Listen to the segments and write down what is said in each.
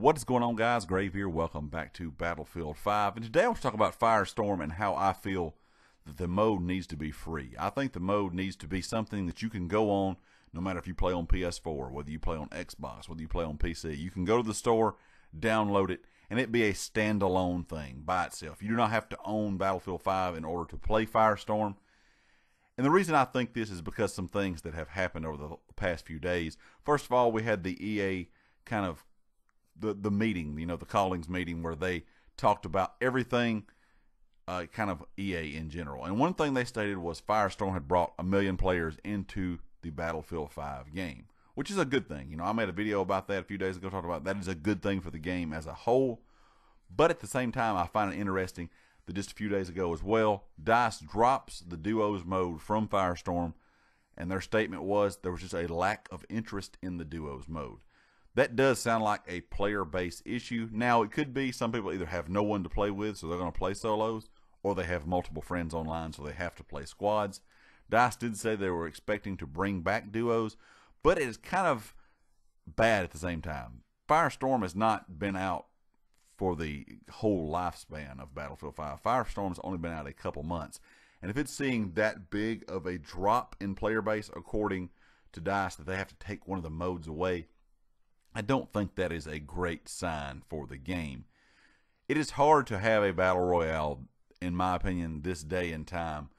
What is going on, guys? Grave here. Welcome back to Battlefield 5. And today I want to talk about Firestorm and how I feel that the mode needs to be free. I think the mode needs to be something that you can go on no matter if you play on PS4, whether you play on Xbox, whether you play on PC. You can go to the store, download it, and it be a standalone thing by itself. You do not have to own Battlefield 5 in order to play Firestorm. And the reason I think this is because some things that have happened over the past few days. First of all, we had the EA kind of the the meeting, you know, the callings meeting where they talked about everything, uh, kind of EA in general. And one thing they stated was Firestorm had brought a million players into the Battlefield 5 game, which is a good thing. You know, I made a video about that a few days ago, talking about that is a good thing for the game as a whole. But at the same time, I find it interesting that just a few days ago as well, DICE drops the duos mode from Firestorm, and their statement was there was just a lack of interest in the duos mode. That does sound like a player based issue. Now, it could be some people either have no one to play with, so they're going to play solos, or they have multiple friends online, so they have to play squads. DICE did say they were expecting to bring back duos, but it is kind of bad at the same time. Firestorm has not been out for the whole lifespan of Battlefield 5. Firestorm's only been out a couple months. And if it's seeing that big of a drop in player base, according to DICE, that they have to take one of the modes away, I don't think that is a great sign for the game. It is hard to have a battle royale, in my opinion, this day and time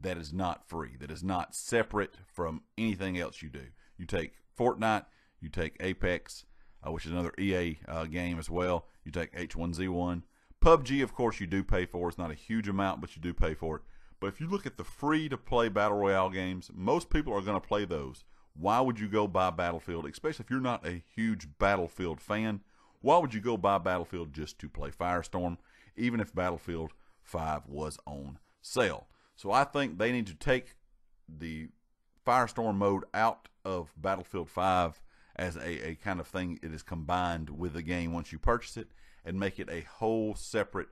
that is not free, that is not separate from anything else you do. You take Fortnite, you take Apex, uh, which is another EA uh, game as well. You take H1Z1. PUBG, of course, you do pay for. It's not a huge amount, but you do pay for it. But if you look at the free to play battle royale games, most people are going to play those. Why would you go buy Battlefield, especially if you're not a huge Battlefield fan? Why would you go buy Battlefield just to play Firestorm, even if Battlefield 5 was on sale? So I think they need to take the Firestorm mode out of Battlefield 5 as a, a kind of thing it is combined with the game once you purchase it and make it a whole separate,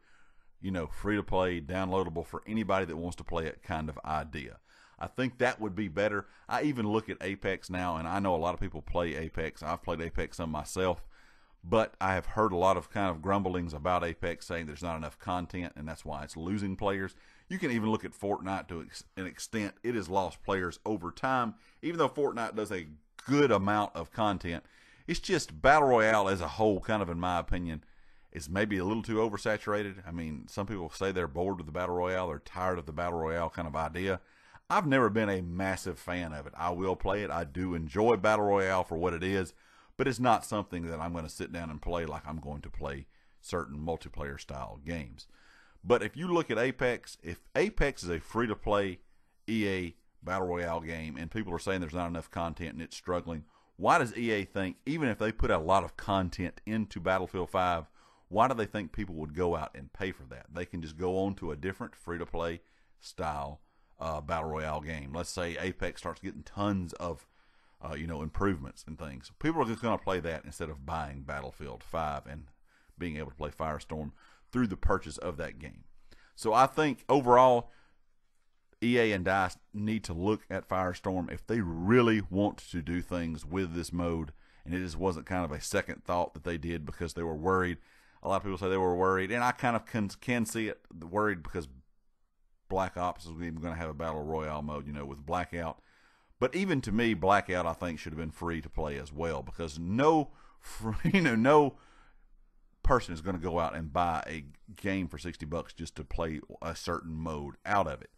you know, free to play, downloadable for anybody that wants to play it kind of idea. I think that would be better. I even look at Apex now, and I know a lot of people play Apex. I've played Apex some myself, but I have heard a lot of kind of grumblings about Apex saying there's not enough content, and that's why it's losing players. You can even look at Fortnite to an extent. It has lost players over time, even though Fortnite does a good amount of content. It's just Battle Royale as a whole, kind of in my opinion, is maybe a little too oversaturated. I mean, some people say they're bored with the Battle Royale, they're tired of the Battle Royale kind of idea. I've never been a massive fan of it. I will play it. I do enjoy Battle Royale for what it is, but it's not something that I'm going to sit down and play like I'm going to play certain multiplayer style games. But if you look at Apex, if Apex is a free to play EA Battle Royale game and people are saying there's not enough content and it's struggling, why does EA think, even if they put a lot of content into Battlefield 5, why do they think people would go out and pay for that? They can just go on to a different free to play style uh, battle royale game. Let's say Apex starts getting tons of uh, you know improvements and things. People are just going to play that instead of buying Battlefield 5 and being able to play Firestorm through the purchase of that game. So I think overall, EA and DICE need to look at Firestorm if they really want to do things with this mode. And it just wasn't kind of a second thought that they did because they were worried. A lot of people say they were worried, and I kind of can, can see it worried because Black Ops is even going to have a battle royale mode, you know, with Blackout. But even to me, Blackout I think should have been free to play as well because no, you know, no person is going to go out and buy a game for 60 bucks just to play a certain mode out of it.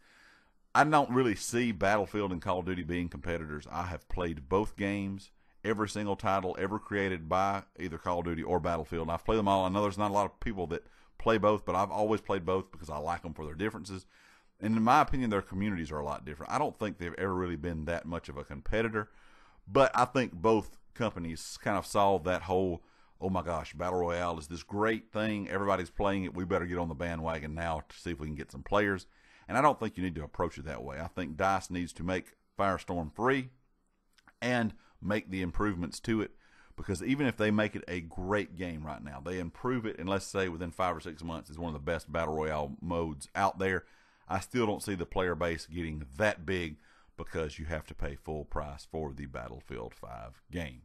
I don't really see Battlefield and Call of Duty being competitors. I have played both games, every single title ever created by either Call of Duty or Battlefield. I've played them all. I know there's not a lot of people that play both, but I've always played both because I like them for their differences. And in my opinion, their communities are a lot different. I don't think they've ever really been that much of a competitor, but I think both companies kind of saw that whole, oh my gosh, Battle Royale is this great thing. Everybody's playing it. We better get on the bandwagon now to see if we can get some players. And I don't think you need to approach it that way. I think DICE needs to make Firestorm free and make the improvements to it because even if they make it a great game right now, they improve it, and let's say within five or six months, it's one of the best battle royale modes out there. I still don't see the player base getting that big because you have to pay full price for the Battlefield 5 game.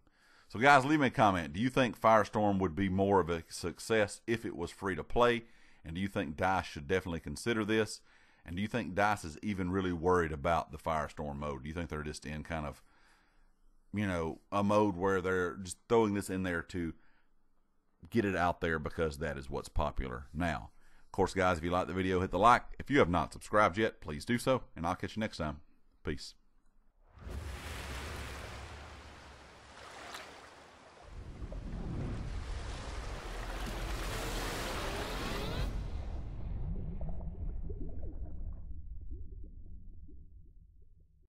So guys, leave me a comment. Do you think Firestorm would be more of a success if it was free to play? And do you think DICE should definitely consider this? And do you think DICE is even really worried about the Firestorm mode? Do you think they're just in kind of, you know, a mode where they're just throwing this in there to get it out there because that is what's popular now? Course, guys, if you like the video, hit the like. If you have not subscribed yet, please do so. And I'll catch you next time. Peace.